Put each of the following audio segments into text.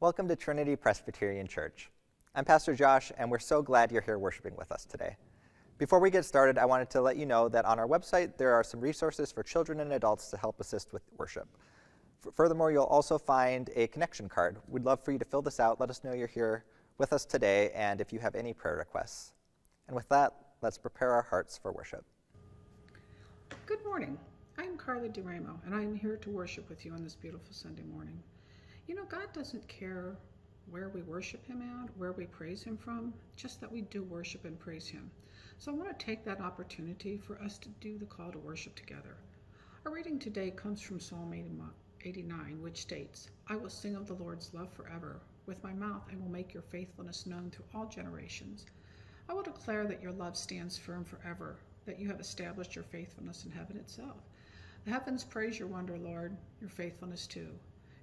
Welcome to Trinity Presbyterian Church. I'm Pastor Josh, and we're so glad you're here worshiping with us today. Before we get started, I wanted to let you know that on our website there are some resources for children and adults to help assist with worship. F- furthermore, you'll also find a connection card. We'd love for you to fill this out. Let us know you're here with us today, and if you have any prayer requests. And with that, let's prepare our hearts for worship. Good morning. I'm Carla DeRamo, and I'm here to worship with you on this beautiful Sunday morning. You know, God doesn't care where we worship Him at, where we praise Him from, just that we do worship and praise Him. So I want to take that opportunity for us to do the call to worship together. Our reading today comes from Psalm 89, which states, I will sing of the Lord's love forever. With my mouth I will make your faithfulness known through all generations. I will declare that your love stands firm forever, that you have established your faithfulness in heaven itself. The heavens praise your wonder, Lord, your faithfulness too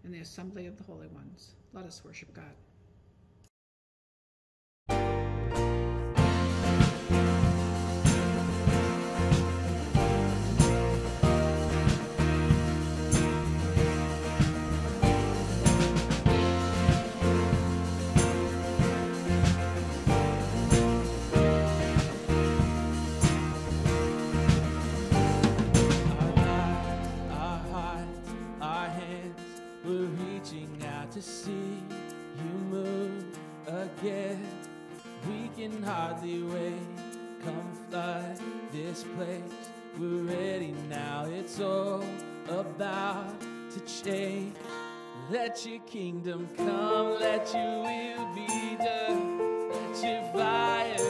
in the assembly of the holy ones. Let us worship God. We can hardly wait. Come flood this place. We're ready now. It's all about to change. Let your kingdom come. Let your will be done. Let your fire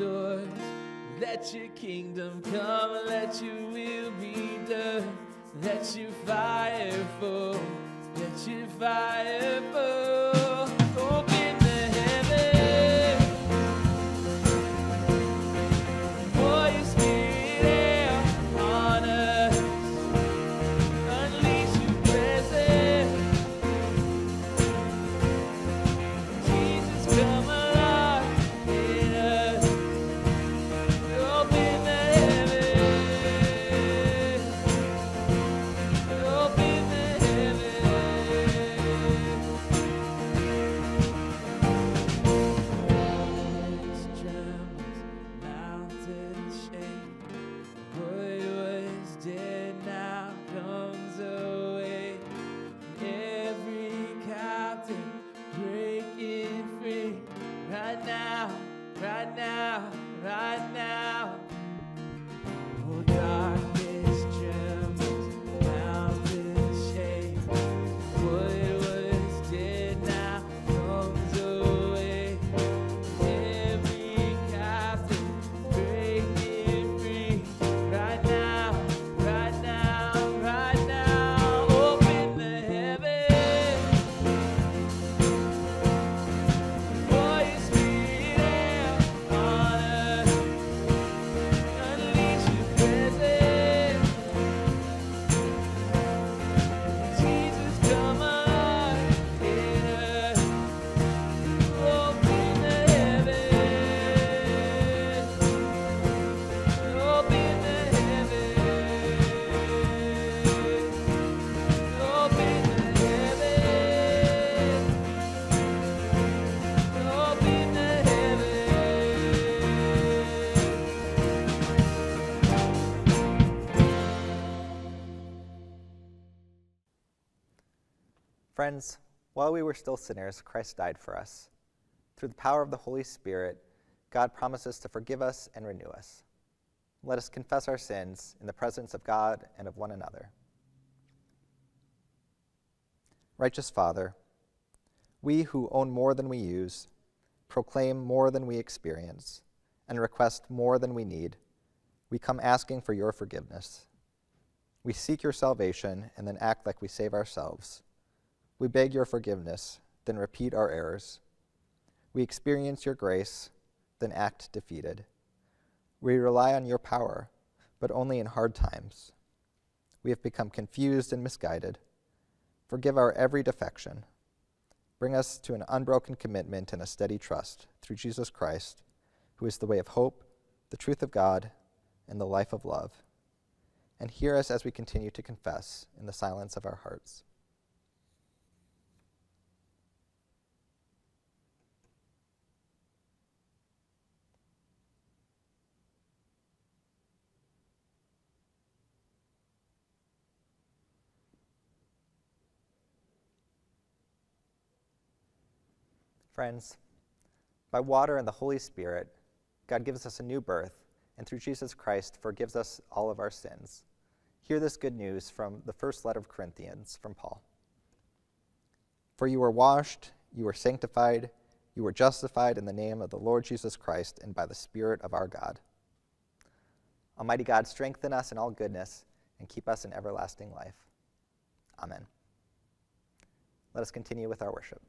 doors. Let your kingdom come, let your will be done. Let your fire fall, let your fire fall. Friends, while we were still sinners, Christ died for us. Through the power of the Holy Spirit, God promises to forgive us and renew us. Let us confess our sins in the presence of God and of one another. Righteous Father, we who own more than we use, proclaim more than we experience, and request more than we need, we come asking for your forgiveness. We seek your salvation and then act like we save ourselves. We beg your forgiveness, then repeat our errors. We experience your grace, then act defeated. We rely on your power, but only in hard times. We have become confused and misguided. Forgive our every defection. Bring us to an unbroken commitment and a steady trust through Jesus Christ, who is the way of hope, the truth of God, and the life of love. And hear us as we continue to confess in the silence of our hearts. Friends, by water and the Holy Spirit, God gives us a new birth, and through Jesus Christ forgives us all of our sins. Hear this good news from the first letter of Corinthians from Paul. For you were washed, you were sanctified, you were justified in the name of the Lord Jesus Christ and by the Spirit of our God. Almighty God, strengthen us in all goodness and keep us in everlasting life. Amen. Let us continue with our worship.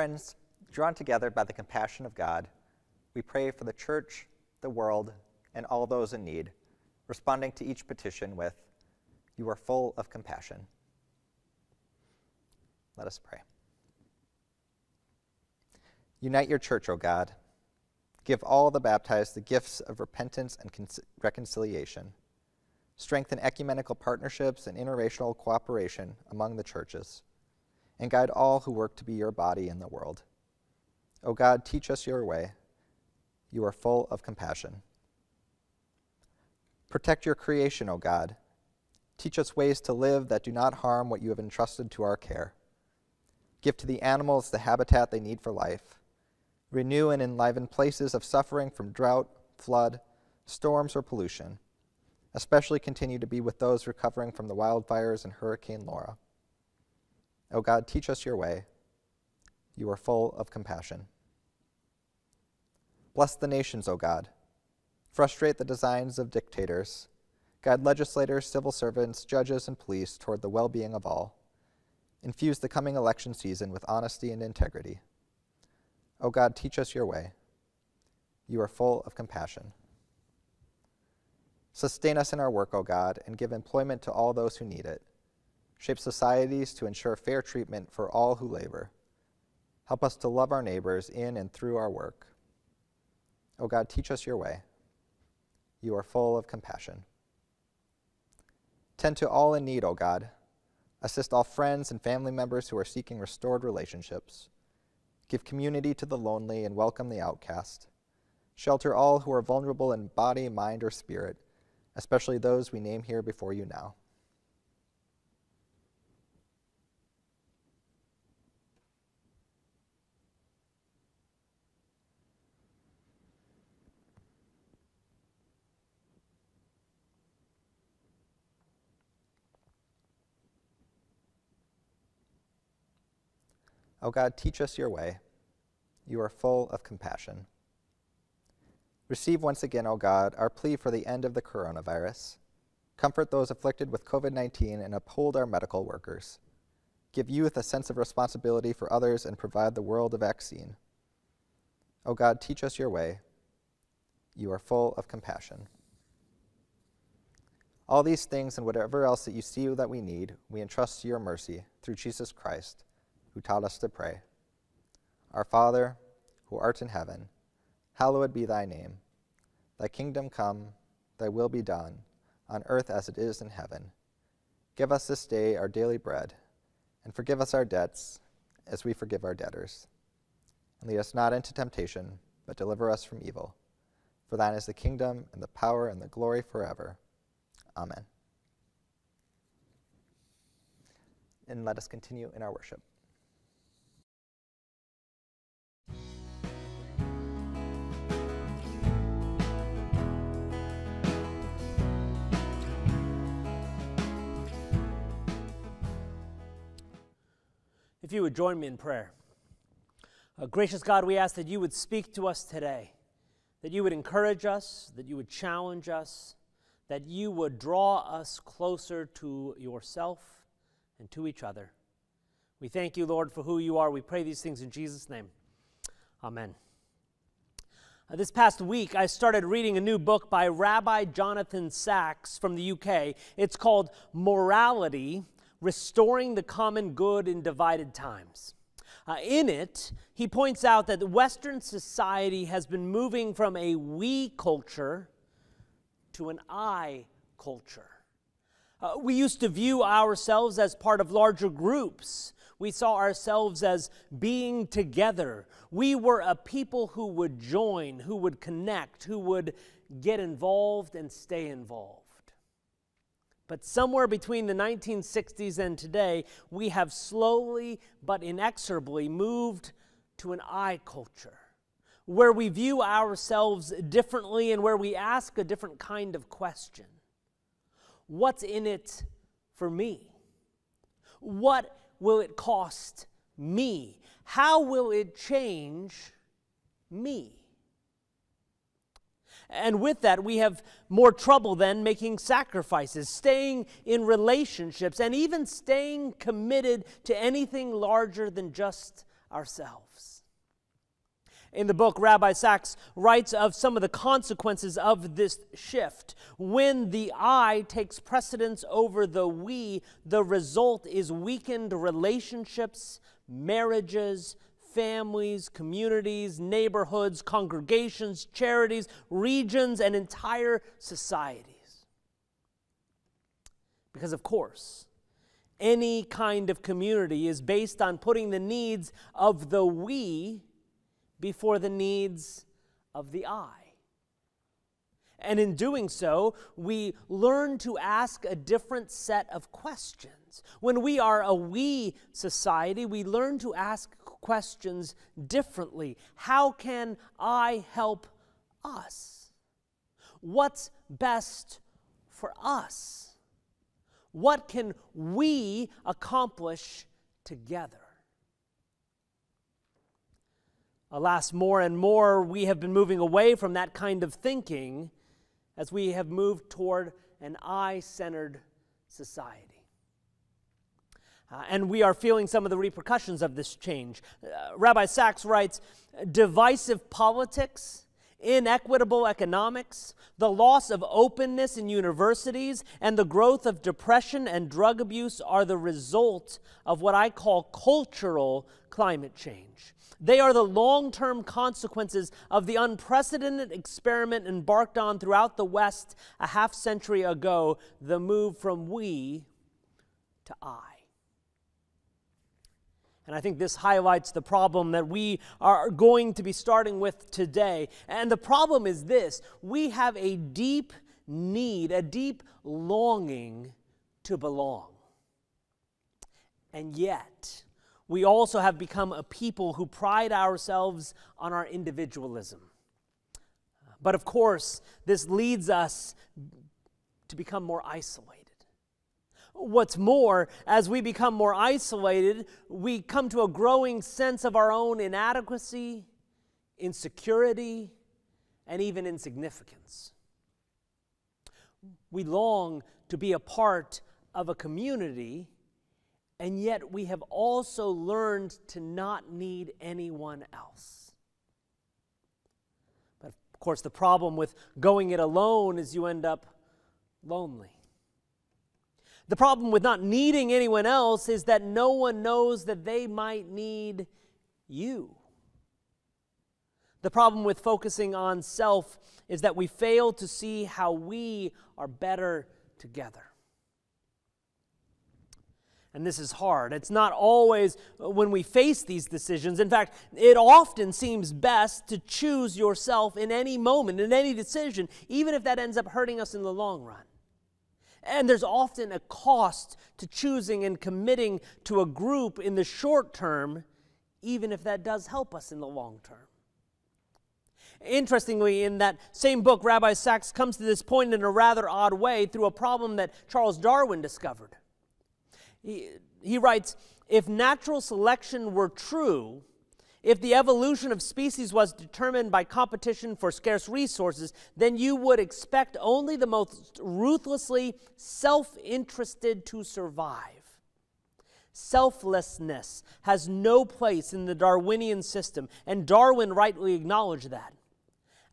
Friends, drawn together by the compassion of God, we pray for the church, the world, and all those in need, responding to each petition with, You are full of compassion. Let us pray. Unite your church, O God. Give all the baptized the gifts of repentance and reconciliation. Strengthen ecumenical partnerships and interracial cooperation among the churches and guide all who work to be your body in the world. O God, teach us your way. You are full of compassion. Protect your creation, O God. Teach us ways to live that do not harm what you have entrusted to our care. Give to the animals the habitat they need for life. Renew and enliven places of suffering from drought, flood, storms, or pollution. Especially continue to be with those recovering from the wildfires and Hurricane Laura. O oh God, teach us your way. You are full of compassion. Bless the nations, O God. Frustrate the designs of dictators. Guide legislators, civil servants, judges, and police toward the well being of all. Infuse the coming election season with honesty and integrity. O oh God, teach us your way. You are full of compassion. Sustain us in our work, O God, and give employment to all those who need it shape societies to ensure fair treatment for all who labor. Help us to love our neighbors in and through our work. O oh God, teach us your way. You are full of compassion. Tend to all in need, O God. Assist all friends and family members who are seeking restored relationships. Give community to the lonely and welcome the outcast. Shelter all who are vulnerable in body, mind, or spirit, especially those we name here before you now. O God, teach us your way. You are full of compassion. Receive once again, O God, our plea for the end of the coronavirus. Comfort those afflicted with COVID 19 and uphold our medical workers. Give youth a sense of responsibility for others and provide the world a vaccine. O God, teach us your way. You are full of compassion. All these things and whatever else that you see that we need, we entrust to your mercy through Jesus Christ, who taught us to pray. Our Father, who art in heaven, hallowed be thy name. Thy kingdom come, thy will be done, on earth as it is in heaven. Give us this day our daily bread, and forgive us our debts, as we forgive our debtors. And lead us not into temptation, but deliver us from evil. For thine is the kingdom, and the power, and the glory forever. Amen. And let us continue in our worship. If you would join me in prayer. Uh, gracious God, we ask that you would speak to us today, that you would encourage us, that you would challenge us, that you would draw us closer to yourself and to each other. We thank you, Lord, for who you are. We pray these things in Jesus' name. Amen. Uh, this past week, I started reading a new book by Rabbi Jonathan Sacks from the UK. It's called Morality Restoring the Common Good in Divided Times. Uh, in it, he points out that Western society has been moving from a we culture to an I culture. Uh, we used to view ourselves as part of larger groups. We saw ourselves as being together. We were a people who would join, who would connect, who would get involved and stay involved. But somewhere between the 1960s and today, we have slowly but inexorably moved to an I culture, where we view ourselves differently and where we ask a different kind of question What's in it for me? What will it cost me? How will it change me? And with that, we have more trouble than making sacrifices, staying in relationships, and even staying committed to anything larger than just ourselves. In the book, Rabbi Sacks writes of some of the consequences of this shift. When the I takes precedence over the we, the result is weakened relationships, marriages, families, communities, neighborhoods, congregations, charities, regions, and entire societies. Because, of course, any kind of community is based on putting the needs of the we before the needs of the I. And in doing so, we learn to ask a different set of questions. When we are a we society, we learn to ask questions differently. How can I help us? What's best for us? What can we accomplish together? Alas, more and more we have been moving away from that kind of thinking as we have moved toward an I centered society. Uh, and we are feeling some of the repercussions of this change. Uh, Rabbi Sacks writes divisive politics, inequitable economics, the loss of openness in universities, and the growth of depression and drug abuse are the result of what I call cultural climate change. They are the long term consequences of the unprecedented experiment embarked on throughout the West a half century ago the move from we to I. And I think this highlights the problem that we are going to be starting with today. And the problem is this we have a deep need, a deep longing to belong. And yet, we also have become a people who pride ourselves on our individualism. But of course, this leads us to become more isolated. What's more, as we become more isolated, we come to a growing sense of our own inadequacy, insecurity, and even insignificance. We long to be a part of a community, and yet we have also learned to not need anyone else. But of course, the problem with going it alone is you end up lonely. The problem with not needing anyone else is that no one knows that they might need you. The problem with focusing on self is that we fail to see how we are better together. And this is hard. It's not always uh, when we face these decisions. In fact, it often seems best to choose yourself in any moment, in any decision, even if that ends up hurting us in the long run. And there's often a cost to choosing and committing to a group in the short term, even if that does help us in the long term. Interestingly, in that same book, Rabbi Sacks comes to this point in a rather odd way through a problem that Charles Darwin discovered. He, he writes If natural selection were true, if the evolution of species was determined by competition for scarce resources, then you would expect only the most ruthlessly self interested to survive. Selflessness has no place in the Darwinian system, and Darwin rightly acknowledged that.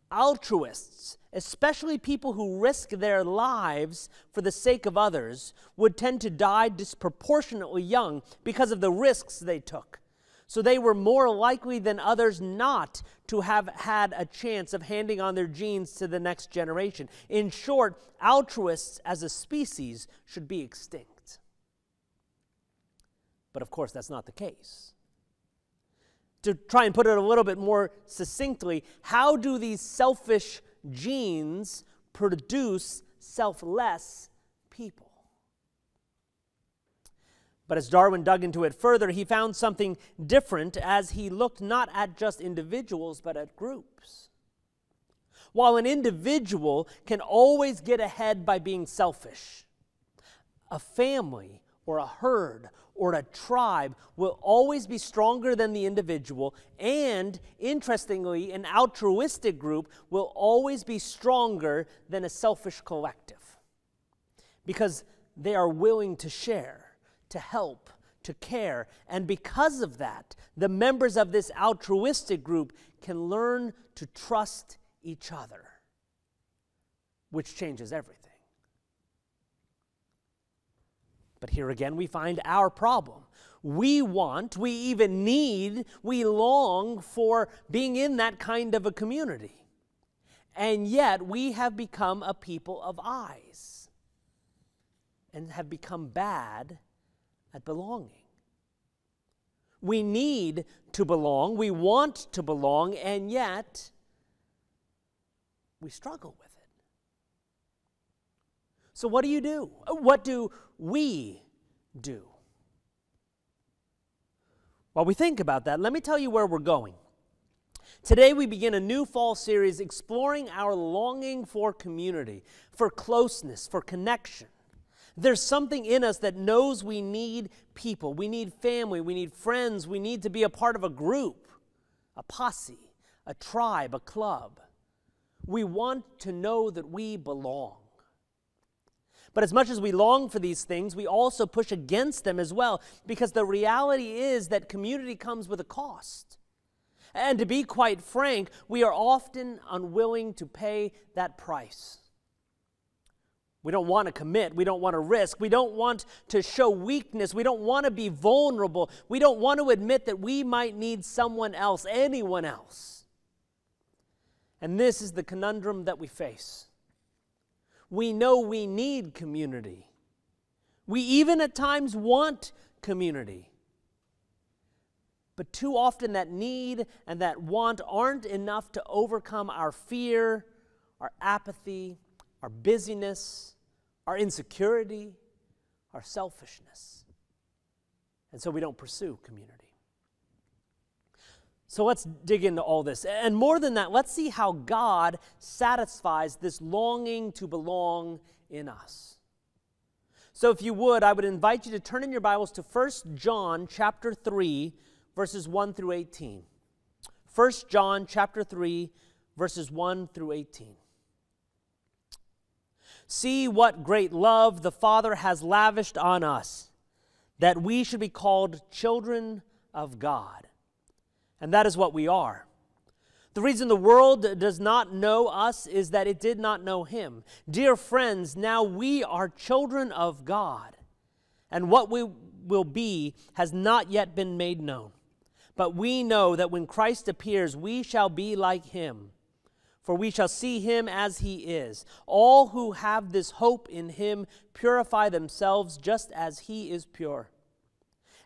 Altruists, especially people who risk their lives for the sake of others, would tend to die disproportionately young because of the risks they took. So they were more likely than others not to have had a chance of handing on their genes to the next generation. In short, altruists as a species should be extinct. But of course, that's not the case. To try and put it a little bit more succinctly, how do these selfish genes produce selfless people? But as Darwin dug into it further, he found something different as he looked not at just individuals, but at groups. While an individual can always get ahead by being selfish, a family or a herd or a tribe will always be stronger than the individual, and interestingly, an altruistic group will always be stronger than a selfish collective because they are willing to share to help, to care. And because of that, the members of this altruistic group can learn to trust each other, which changes everything. But here again, we find our problem. We want, we even need, we long for being in that kind of a community. And yet, we have become a people of eyes and have become bad at belonging. We need to belong, we want to belong, and yet we struggle with it. So, what do you do? What do we do? While we think about that, let me tell you where we're going. Today, we begin a new fall series exploring our longing for community, for closeness, for connection. There's something in us that knows we need people, we need family, we need friends, we need to be a part of a group, a posse, a tribe, a club. We want to know that we belong. But as much as we long for these things, we also push against them as well, because the reality is that community comes with a cost. And to be quite frank, we are often unwilling to pay that price. We don't want to commit. We don't want to risk. We don't want to show weakness. We don't want to be vulnerable. We don't want to admit that we might need someone else, anyone else. And this is the conundrum that we face. We know we need community. We even at times want community. But too often, that need and that want aren't enough to overcome our fear, our apathy, our busyness, our insecurity, our selfishness. And so we don't pursue community. So let's dig into all this. And more than that, let's see how God satisfies this longing to belong in us. So if you would, I would invite you to turn in your Bibles to 1 John chapter 3 verses 1 through 18. 1 John chapter 3 verses 1 through 18. See what great love the Father has lavished on us, that we should be called children of God. And that is what we are. The reason the world does not know us is that it did not know Him. Dear friends, now we are children of God, and what we will be has not yet been made known. But we know that when Christ appears, we shall be like Him for we shall see him as he is. All who have this hope in him purify themselves just as he is pure.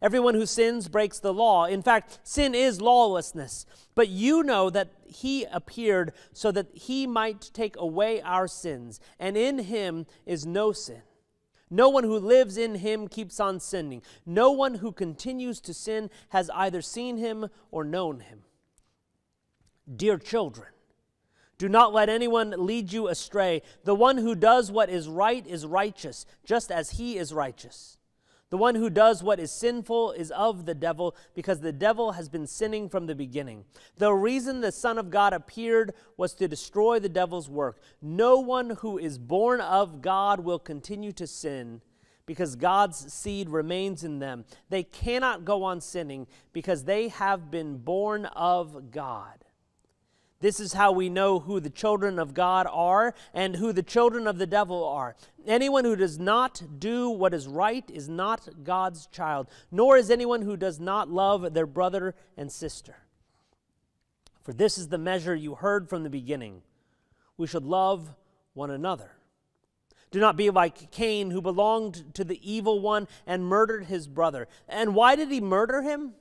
Everyone who sins breaks the law. In fact, sin is lawlessness. But you know that he appeared so that he might take away our sins, and in him is no sin. No one who lives in him keeps on sinning. No one who continues to sin has either seen him or known him. Dear children, do not let anyone lead you astray. The one who does what is right is righteous, just as he is righteous. The one who does what is sinful is of the devil, because the devil has been sinning from the beginning. The reason the Son of God appeared was to destroy the devil's work. No one who is born of God will continue to sin, because God's seed remains in them. They cannot go on sinning, because they have been born of God. This is how we know who the children of God are and who the children of the devil are. Anyone who does not do what is right is not God's child, nor is anyone who does not love their brother and sister. For this is the measure you heard from the beginning. We should love one another. Do not be like Cain, who belonged to the evil one and murdered his brother. And why did he murder him?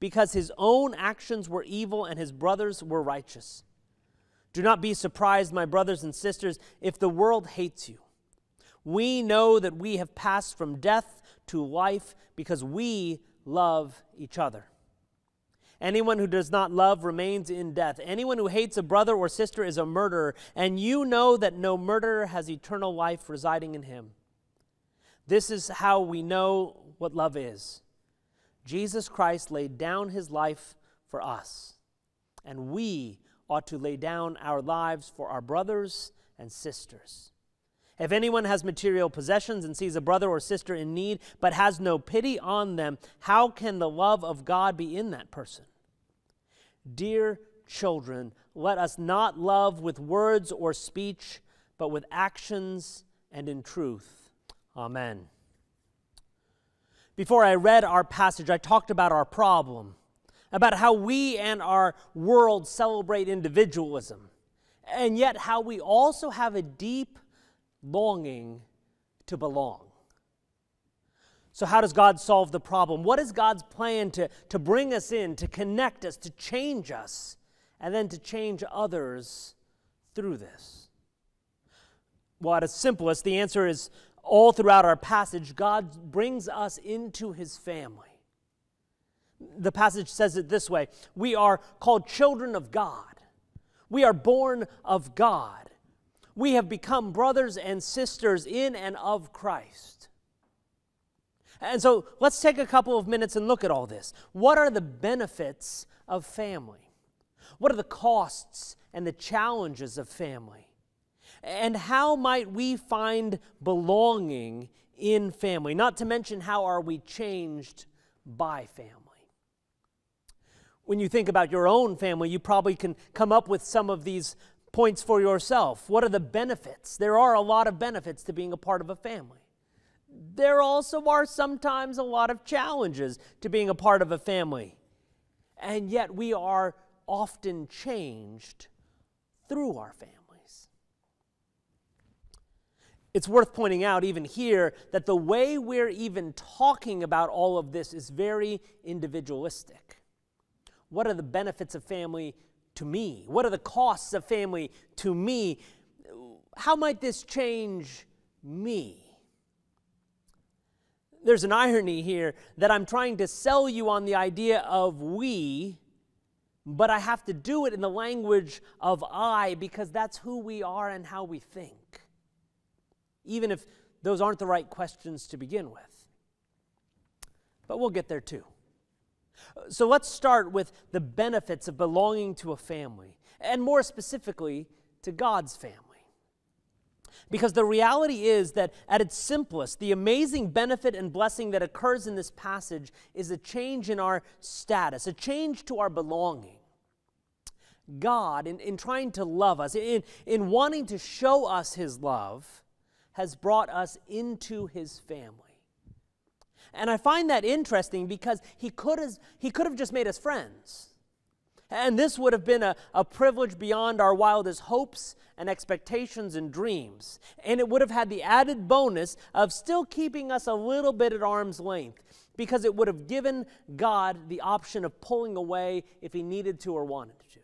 Because his own actions were evil and his brothers were righteous. Do not be surprised, my brothers and sisters, if the world hates you. We know that we have passed from death to life because we love each other. Anyone who does not love remains in death. Anyone who hates a brother or sister is a murderer, and you know that no murderer has eternal life residing in him. This is how we know what love is. Jesus Christ laid down his life for us, and we ought to lay down our lives for our brothers and sisters. If anyone has material possessions and sees a brother or sister in need, but has no pity on them, how can the love of God be in that person? Dear children, let us not love with words or speech, but with actions and in truth. Amen. Before I read our passage, I talked about our problem, about how we and our world celebrate individualism, and yet how we also have a deep longing to belong. So, how does God solve the problem? What is God's plan to, to bring us in, to connect us, to change us, and then to change others through this? Well, at its simplest, the answer is all throughout our passage, God brings us into his family. The passage says it this way We are called children of God. We are born of God. We have become brothers and sisters in and of Christ. And so let's take a couple of minutes and look at all this. What are the benefits of family? What are the costs and the challenges of family? And how might we find belonging in family? Not to mention, how are we changed by family? When you think about your own family, you probably can come up with some of these points for yourself. What are the benefits? There are a lot of benefits to being a part of a family. There also are sometimes a lot of challenges to being a part of a family. And yet we are often changed through our family. It's worth pointing out, even here, that the way we're even talking about all of this is very individualistic. What are the benefits of family to me? What are the costs of family to me? How might this change me? There's an irony here that I'm trying to sell you on the idea of we, but I have to do it in the language of I because that's who we are and how we think even if those aren't the right questions to begin with. But we'll get there too. So let's start with the benefits of belonging to a family, and more specifically, to God's family. Because the reality is that, at its simplest, the amazing benefit and blessing that occurs in this passage is a change in our status, a change to our belonging. God, in, in trying to love us, in, in wanting to show us His love, has brought us into His family. And I find that interesting because He could have, he could have just made us friends. And this would have been a, a privilege beyond our wildest hopes and expectations and dreams. And it would have had the added bonus of still keeping us a little bit at arm's length because it would have given God the option of pulling away if He needed to or wanted to.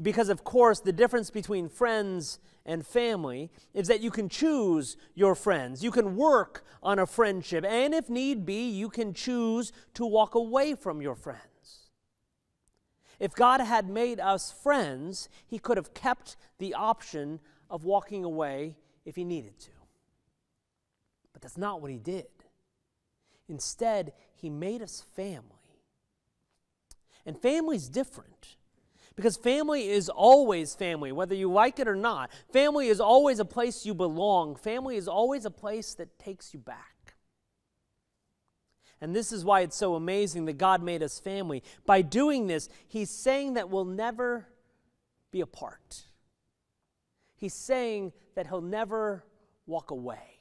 Because, of course, the difference between friends and family is that you can choose your friends. You can work on a friendship. And if need be, you can choose to walk away from your friends. If God had made us friends, He could have kept the option of walking away if He needed to. But that's not what He did. Instead, He made us family. And family's different. Because family is always family, whether you like it or not. Family is always a place you belong. Family is always a place that takes you back. And this is why it's so amazing that God made us family. By doing this, He's saying that we'll never be apart. He's saying that He'll never walk away.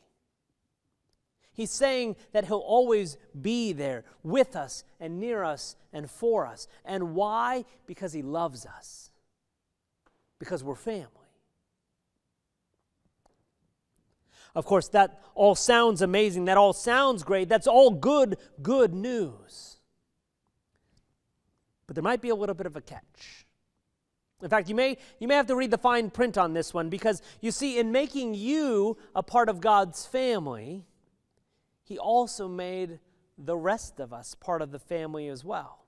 He's saying that He'll always be there with us and near us and for us. And why? Because He loves us, because we're family. Of course, that all sounds amazing. That all sounds great. That's all good, good news. But there might be a little bit of a catch. In fact, you may, you may have to read the fine print on this one because you see, in making you a part of God's family, He also made the rest of us part of the family as well.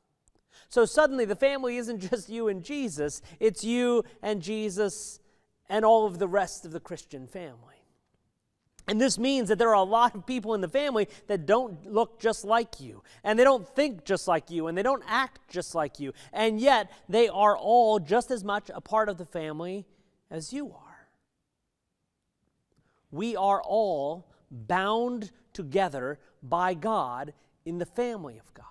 So suddenly, the family isn't just you and Jesus, it's you and Jesus and all of the rest of the Christian family. And this means that there are a lot of people in the family that don't look just like you, and they don't think just like you, and they don't act just like you, and yet they are all just as much a part of the family as you are. We are all bound together by God in the family of God.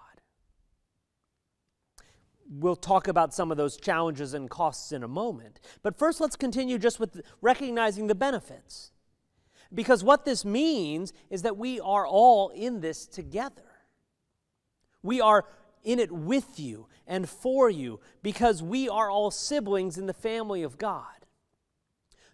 We'll talk about some of those challenges and costs in a moment. But first, let's continue just with recognizing the benefits. Because what this means is that we are all in this together. We are in it with you and for you because we are all siblings in the family of God.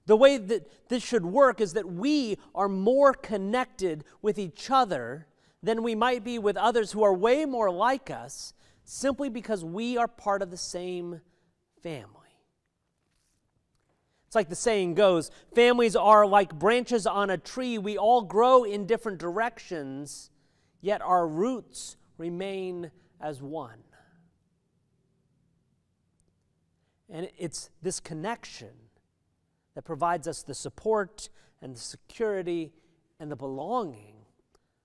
The way that this should work is that we are more connected with each other than we might be with others who are way more like us simply because we are part of the same family. It's like the saying goes families are like branches on a tree. We all grow in different directions, yet our roots remain as one. And it's this connection that provides us the support and the security and the belonging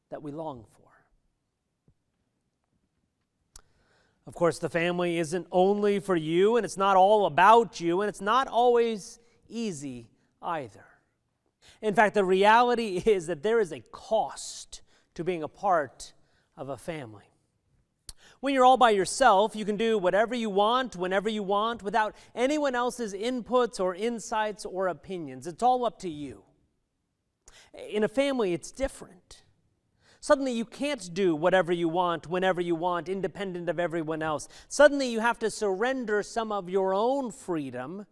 that we long for. Of course, the family isn't only for you, and it's not all about you, and it's not always easy either. In fact, the reality is that there is a cost to being a part of a family. When you're all by yourself, you can do whatever you want, whenever you want, without anyone else's inputs or insights or opinions. It's all up to you. In a family, it's different. Suddenly, you can't do whatever you want, whenever you want, independent of everyone else. Suddenly, you have to surrender some of your own freedom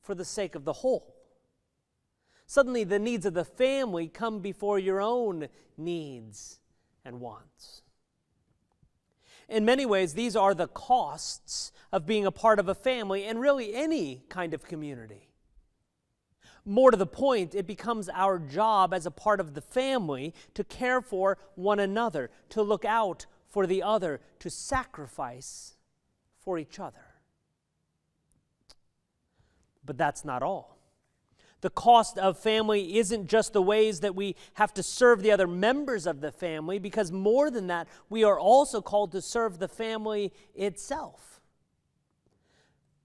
for the sake of the whole. Suddenly, the needs of the family come before your own needs and wants. In many ways, these are the costs of being a part of a family and really any kind of community. More to the point, it becomes our job as a part of the family to care for one another, to look out for the other, to sacrifice for each other. But that's not all. The cost of family isn't just the ways that we have to serve the other members of the family, because more than that, we are also called to serve the family itself.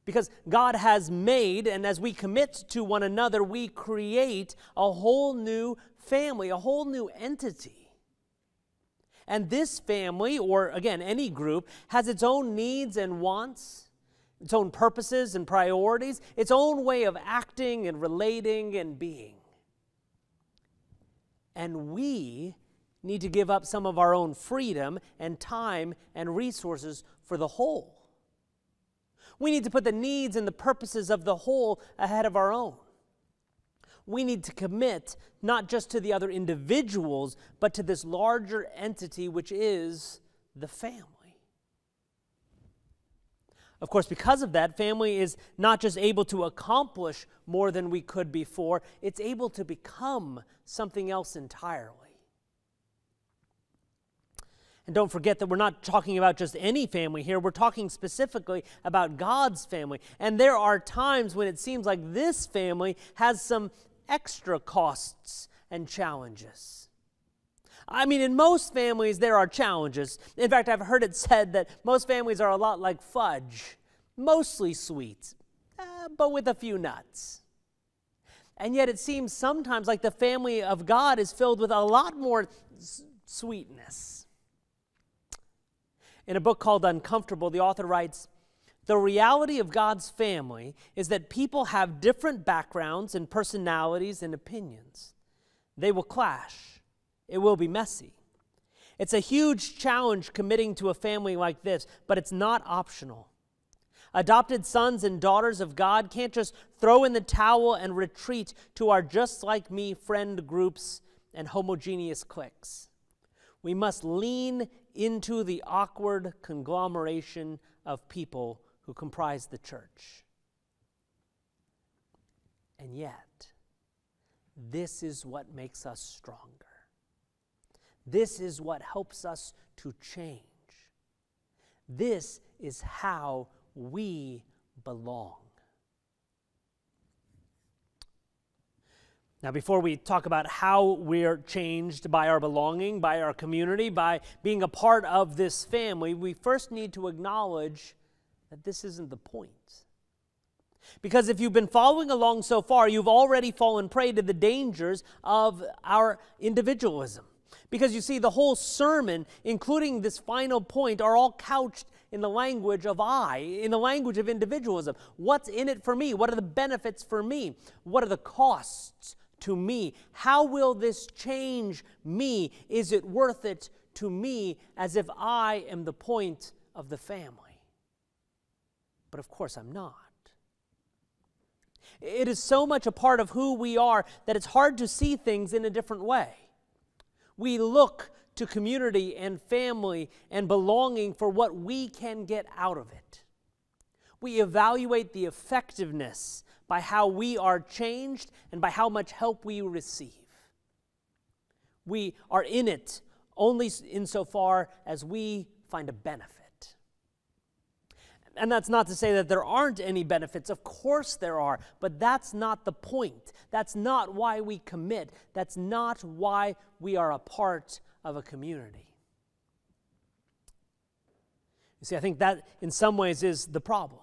Because God has made, and as we commit to one another, we create a whole new family, a whole new entity. And this family, or again, any group, has its own needs and wants its own purposes and priorities, its own way of acting and relating and being. And we need to give up some of our own freedom and time and resources for the whole. We need to put the needs and the purposes of the whole ahead of our own. We need to commit not just to the other individuals, but to this larger entity, which is the family. Of course, because of that, family is not just able to accomplish more than we could before, it's able to become something else entirely. And don't forget that we're not talking about just any family here. We're talking specifically about God's family. And there are times when it seems like this family has some extra costs and challenges. I mean, in most families, there are challenges. In fact, I've heard it said that most families are a lot like fudge, mostly sweet, uh, but with a few nuts. And yet, it seems sometimes like the family of God is filled with a lot more s- sweetness. In a book called Uncomfortable, the author writes, the reality of God's family is that people have different backgrounds and personalities and opinions. They will clash it will be messy. It's a huge challenge committing to a family like this, but it's not optional. Adopted sons and daughters of God can't just throw in the towel and retreat to our just like me friend groups and homogeneous cliques. We must lean into the awkward conglomeration of people who comprise the church. And yet, this is what makes us stronger. This is what helps us to change. This is how we belong. Now, before we talk about how we're changed by our belonging, by our community, by being a part of this family, we first need to acknowledge that this isn't the point. Because if you've been following along so far, you've already fallen prey to the dangers of our individualism. Because you see, the whole sermon, including this final point, are all couched in the language of I, in the language of individualism. What's in it for me? What are the benefits for me? What are the costs to me? How will this change me? Is it worth it to me as if I am the point of the family? But of course, I'm not. It is so much a part of who we are that it's hard to see things in a different way. We look to community and family and belonging for what we can get out of it. We evaluate the effectiveness by how we are changed and by how much help we receive. We are in it only insofar as we find a benefit. And that's not to say that there aren't any benefits. Of course there are. But that's not the point. That's not why we commit. That's not why we are a part of a community. You see, I think that in some ways is the problem.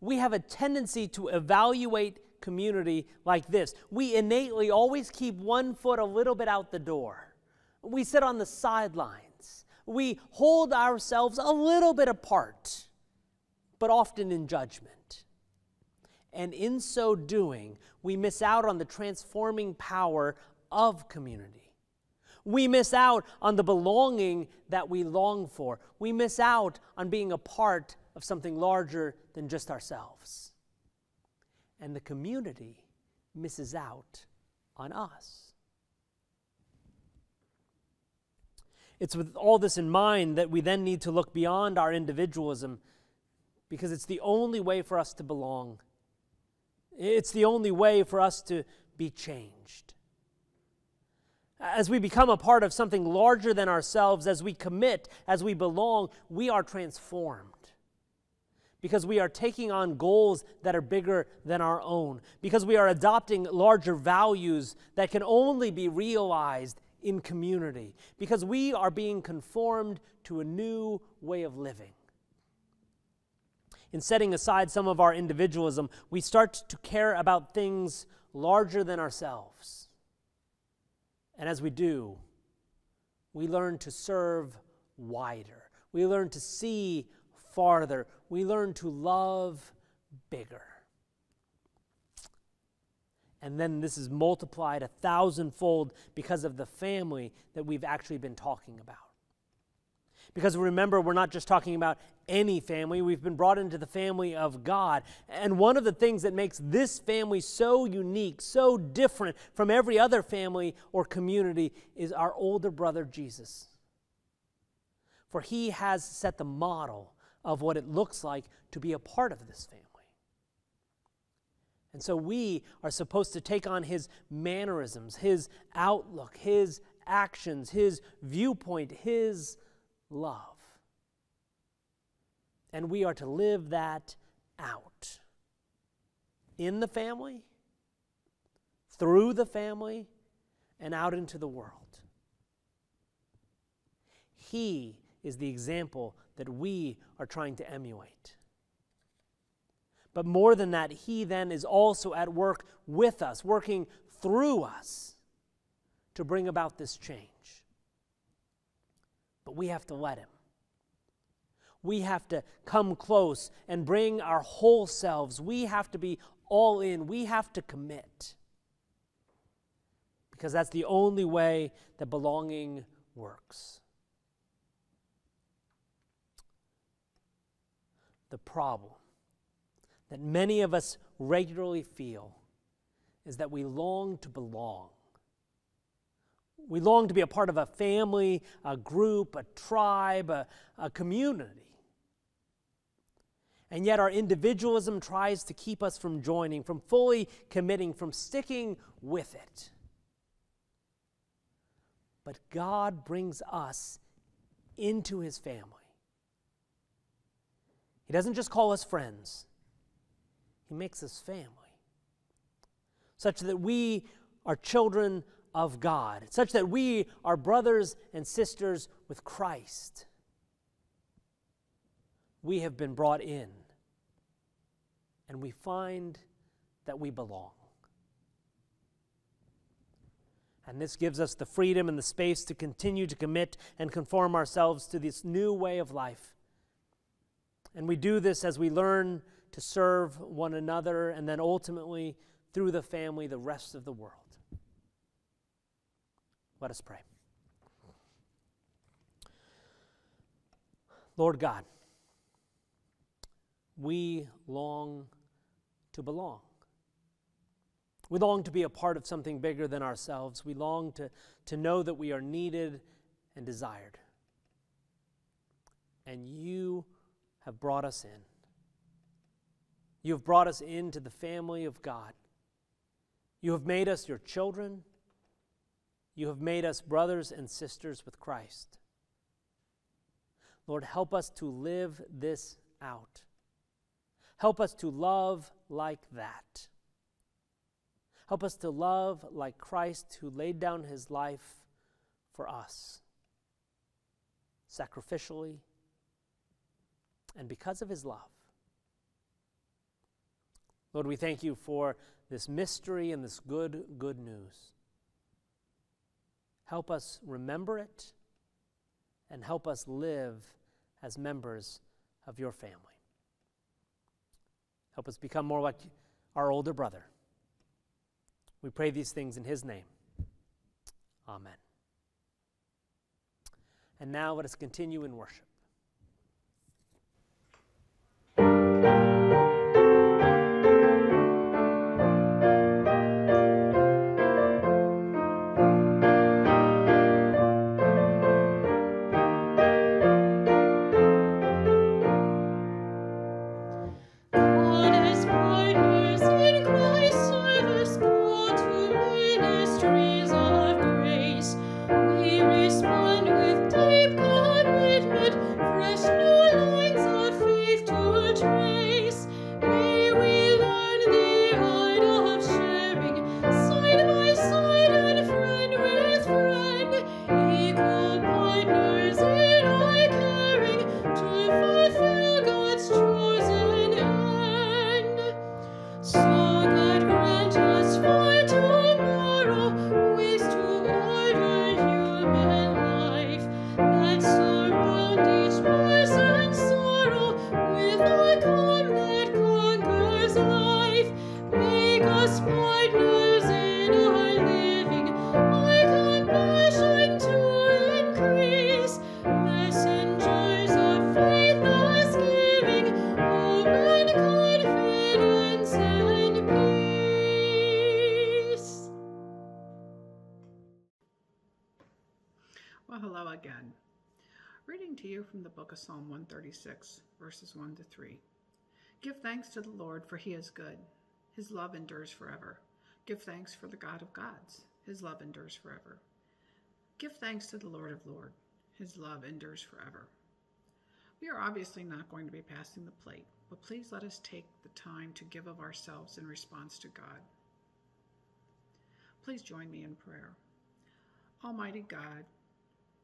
We have a tendency to evaluate community like this. We innately always keep one foot a little bit out the door. We sit on the sidelines. We hold ourselves a little bit apart but often in judgment. And in so doing, we miss out on the transforming power of community. We miss out on the belonging that we long for. We miss out on being a part of something larger than just ourselves. And the community misses out on us. It's with all this in mind that we then need to look beyond our individualism because it's the only way for us to belong. It's the only way for us to be changed. As we become a part of something larger than ourselves, as we commit, as we belong, we are transformed. because we are taking on goals that are bigger than our own, because we are adopting larger values that can only be realized in community, because we are being conformed to a new way of living. In setting aside some of our individualism, we start to care about things larger than ourselves. And as we do, we learn to serve wider. We learn to see farther. We learn to love bigger. And then this is multiplied a thousandfold because of the family that we've actually been talking about. Because remember, we're not just talking about any family, we've been brought into the family of God. And one of the things that makes this family so unique, so different from every other family or community is our older brother, Jesus. For he has set the model of what it looks like to be a part of this family. And so we are supposed to take on his mannerisms, his outlook, his actions, his viewpoint, his love. And we are to live that out in the family, through the family, and out into the world. He is the example that we are trying to emulate. But more than that, He then is also at work with us, working through us to bring about this change. But we have to let Him. We have to come close and bring our whole selves. We have to be all in. We have to commit. Because that's the only way that belonging works. The problem that many of us regularly feel is that we long to belong. We long to be a part of a family, a group, a tribe, a, a community. And yet, our individualism tries to keep us from joining, from fully committing, from sticking with it. But God brings us into his family. He doesn't just call us friends, He makes us family, such that we are children of God, such that we are brothers and sisters with Christ. We have been brought in, and we find that we belong. And this gives us the freedom and the space to continue to commit and conform ourselves to this new way of life and we do this as we learn to serve one another and then ultimately through the family, the rest of the world. Let us pray. Lord God, we long to belong. We long to be a part of something bigger than ourselves. We long to, to know that we are needed and desired. And you have brought us in. You have brought us into the family of God. You have made us your children. You have made us brothers and sisters with Christ. Lord, help us to live this out. Help us to love like that. Help us to love like Christ who laid down his life for us, sacrificially and because of his love. Lord, we thank you for this mystery and this good, good news. Help us remember it and help us live as members of your family. Help us become more like our older brother. We pray these things in his name. Amen. And now let us continue in worship. Verses 1 to 3. Give thanks to the Lord, for he is good. His love endures forever. Give thanks for the God of gods. His love endures forever. Give thanks to the Lord of Lords. His love endures forever. We are obviously not going to be passing the plate, but please let us take the time to give of ourselves in response to God. Please join me in prayer. Almighty God,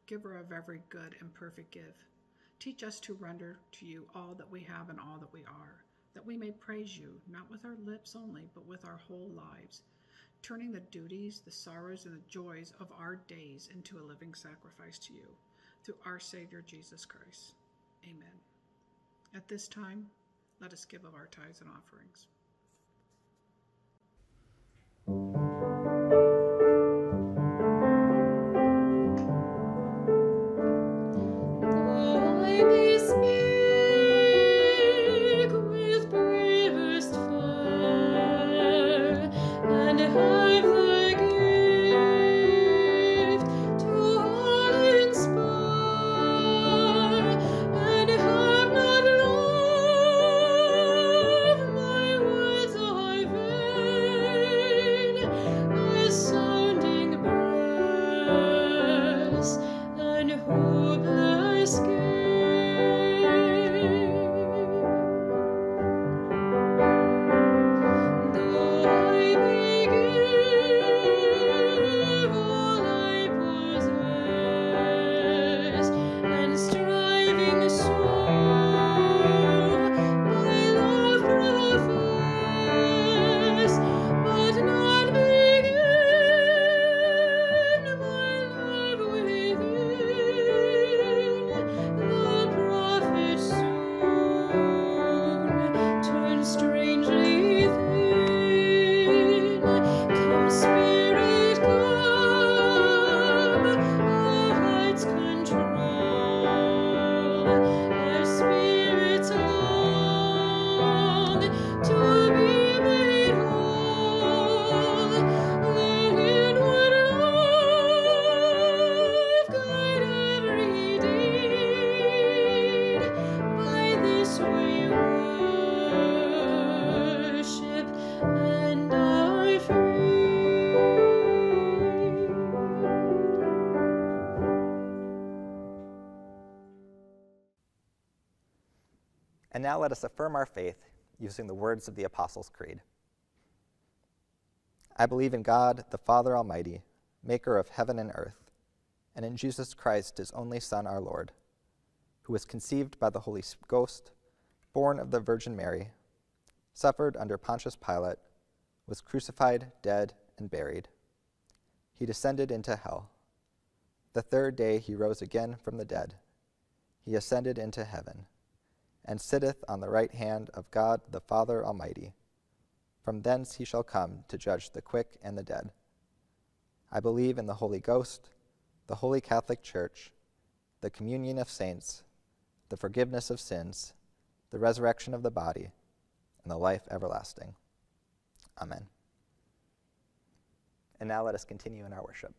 giver of every good and perfect gift, teach us to render to you all that we have and all that we are, that we may praise you, not with our lips only, but with our whole lives, turning the duties, the sorrows, and the joys of our days into a living sacrifice to you, through our Savior Jesus Christ. Amen. At this time, let us give of our tithes and offerings. Now let us affirm our faith using the words of the Apostles' Creed. I believe in God, the Father Almighty, maker of heaven and earth, and in Jesus Christ, his only Son, our Lord, who was conceived by the Holy Ghost, born of the Virgin Mary, suffered under Pontius Pilate, was crucified, dead, and buried. He descended into hell. The third day he rose again from the dead. He ascended into heaven and sitteth on the right hand of God the Father Almighty. From thence he shall come to judge the quick and the dead. I believe in the Holy Ghost, the holy Catholic Church, the communion of saints, the forgiveness of sins, the resurrection of the body, and the life everlasting. Amen. And now let us continue in our worship.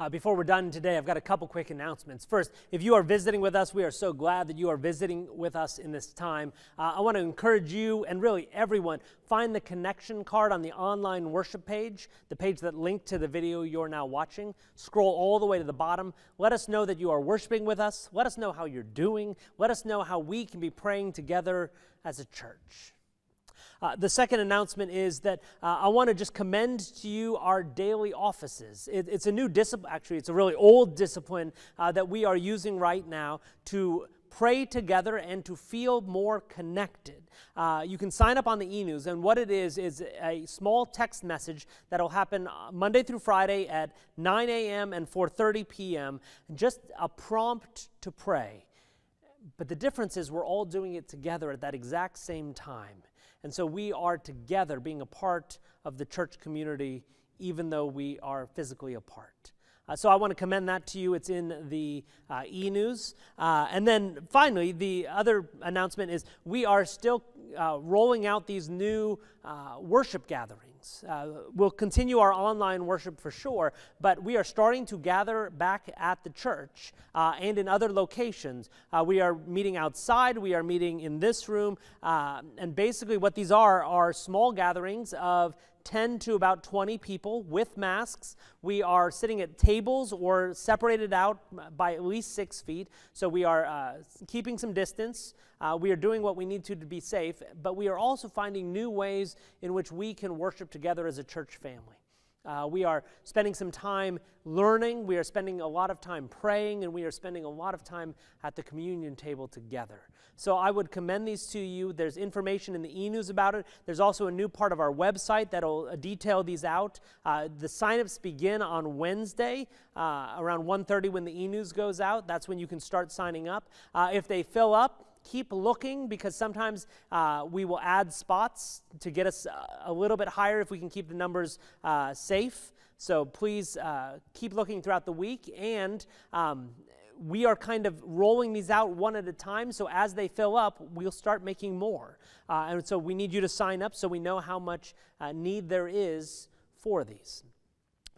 Uh, before we're done today, I've got a couple quick announcements. First, if you are visiting with us, we are so glad that you are visiting with us in this time. Uh, I want to encourage you and really everyone find the connection card on the online worship page, the page that linked to the video you're now watching. Scroll all the way to the bottom. Let us know that you are worshiping with us. Let us know how you're doing. Let us know how we can be praying together as a church. Uh, the second announcement is that uh, I want to just commend to you our daily offices. It, it's a new discipline, actually, it's a really old discipline uh, that we are using right now to pray together and to feel more connected. Uh, you can sign up on the e-news, and what it is is a small text message that'll happen uh, Monday through Friday at 9 a.m. and 4:30 p.m. Just a prompt to pray. But the difference is we're all doing it together at that exact same time. And so we are together being a part of the church community, even though we are physically apart. Uh, so I want to commend that to you. It's in the uh, e news. Uh, and then finally, the other announcement is we are still uh, rolling out these new uh, worship gatherings. Uh, we'll continue our online worship for sure, but we are starting to gather back at the church uh, and in other locations. Uh, we are meeting outside, we are meeting in this room, uh, and basically, what these are are small gatherings of 10 to about 20 people with masks. We are sitting at tables or separated out by at least six feet. So we are uh, keeping some distance. Uh, we are doing what we need to to be safe, but we are also finding new ways in which we can worship together as a church family. Uh, we are spending some time learning, we are spending a lot of time praying, and we are spending a lot of time at the communion table together. So I would commend these to you. There's information in the e news about it. There's also a new part of our website that'll uh, detail these out. Uh, the signups begin on Wednesday uh, around 1.30 when the e news goes out. That's when you can start signing up. Uh, if they fill up, keep looking because sometimes uh, we will add spots to get us a little bit higher if we can keep the numbers uh, safe. So please uh, keep looking throughout the week. And um, we are kind of rolling these out one at a time. So as they fill up, we'll start making more. Uh, and so we need you to sign up so we know how much uh, need there is for these.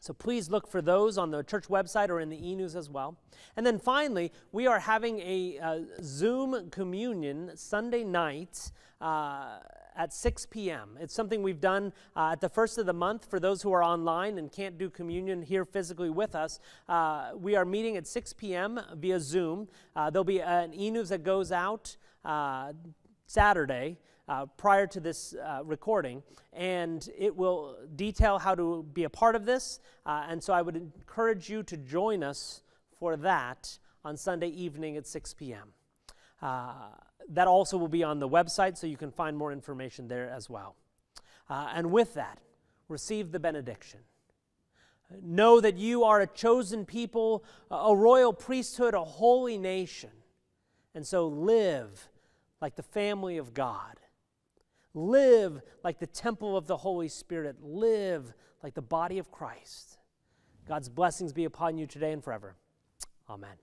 So please look for those on the church website or in the e news as well. And then finally, we are having a uh, Zoom communion Sunday night. Uh, at 6 p.m. It's something we've done uh, at the first of the month for those who are online and can't do communion here physically with us. Uh, we are meeting at 6 p.m. via Zoom. Uh, there'll be an e news that goes out uh, Saturday uh, prior to this uh, recording, and it will detail how to be a part of this. Uh, and so I would encourage you to join us for that on Sunday evening at 6 p.m. Uh, that also will be on the website, so you can find more information there as well. And with that, receive the benediction. Know that you are a chosen people, a royal priesthood, a holy nation. And so live like the family of God Live like the temple of the Holy Spirit. Live like the body of Christ. God's blessings be upon you today and forever. Amen.